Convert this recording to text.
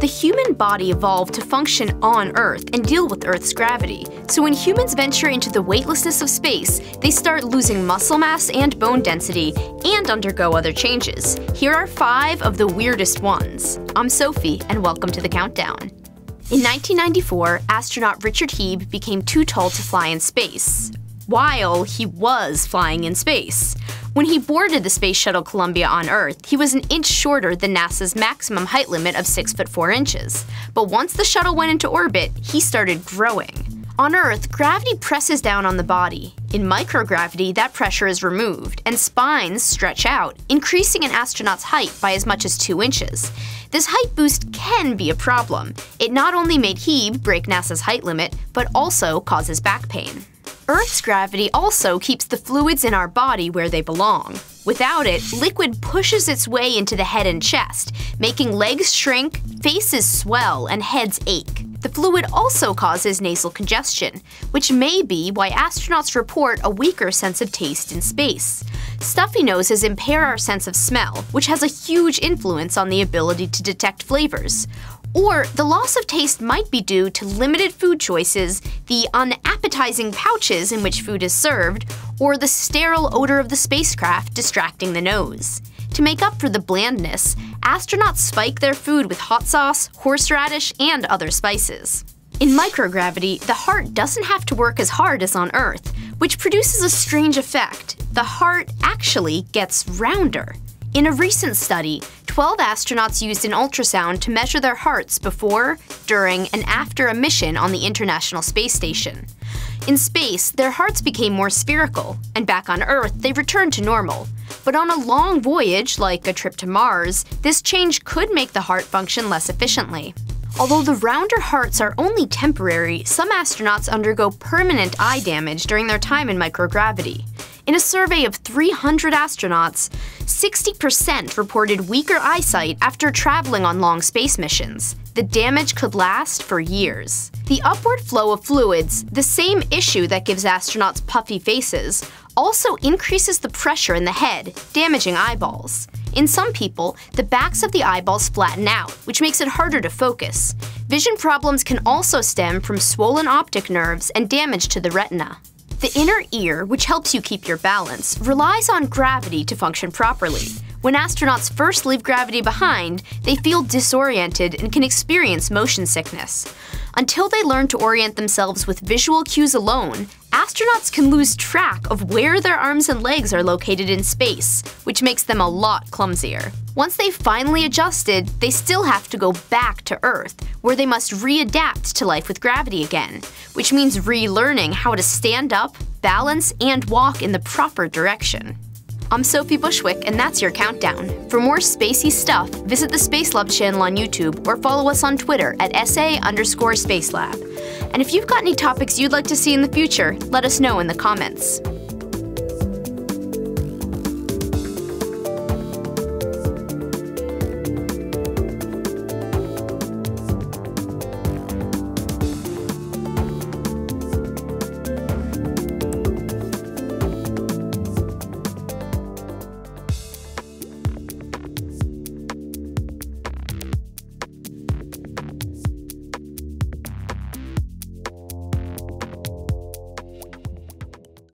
The human body evolved to function on Earth and deal with Earth's gravity. So when humans venture into the weightlessness of space, they start losing muscle mass and bone density and undergo other changes. Here are five of the weirdest ones. I'm Sophie, and welcome to the countdown. In 1994, astronaut Richard Hieb became too tall to fly in space, while he was flying in space. When he boarded the Space Shuttle Columbia on Earth, he was an inch shorter than NASA's maximum height limit of 6 foot 4 inches. But once the shuttle went into orbit, he started growing. On Earth, gravity presses down on the body. In microgravity, that pressure is removed, and spines stretch out, increasing an astronaut's height by as much as 2 inches. This height boost can be a problem. It not only made Hieb break NASA's height limit, but also causes back pain. Earth's gravity also keeps the fluids in our body where they belong. Without it, liquid pushes its way into the head and chest, making legs shrink, faces swell, and heads ache. The fluid also causes nasal congestion, which may be why astronauts report a weaker sense of taste in space. Stuffy noses impair our sense of smell, which has a huge influence on the ability to detect flavors. Or the loss of taste might be due to limited food choices, the unappetizing pouches in which food is served, or the sterile odor of the spacecraft distracting the nose. To make up for the blandness, astronauts spike their food with hot sauce, horseradish, and other spices. In microgravity, the heart doesn't have to work as hard as on Earth, which produces a strange effect. The heart actually gets rounder. In a recent study, 12 astronauts used an ultrasound to measure their hearts before, during, and after a mission on the International Space Station. In space, their hearts became more spherical, and back on Earth, they returned to normal. But on a long voyage, like a trip to Mars, this change could make the heart function less efficiently. Although the rounder hearts are only temporary, some astronauts undergo permanent eye damage during their time in microgravity. In a survey of 300 astronauts, 60% reported weaker eyesight after traveling on long space missions. The damage could last for years. The upward flow of fluids, the same issue that gives astronauts puffy faces, also increases the pressure in the head, damaging eyeballs. In some people, the backs of the eyeballs flatten out, which makes it harder to focus. Vision problems can also stem from swollen optic nerves and damage to the retina. The inner ear, which helps you keep your balance, relies on gravity to function properly. When astronauts first leave gravity behind, they feel disoriented and can experience motion sickness. Until they learn to orient themselves with visual cues alone, astronauts can lose track of where their arms and legs are located in space, which makes them a lot clumsier. Once they've finally adjusted, they still have to go back to Earth, where they must readapt to life with gravity again, which means relearning how to stand up, balance, and walk in the proper direction. I'm Sophie Bushwick, and that's your countdown. For more spacey stuff, visit the Space Lab channel on YouTube or follow us on Twitter at SA underscore Spacelab. And if you've got any topics you'd like to see in the future, let us know in the comments.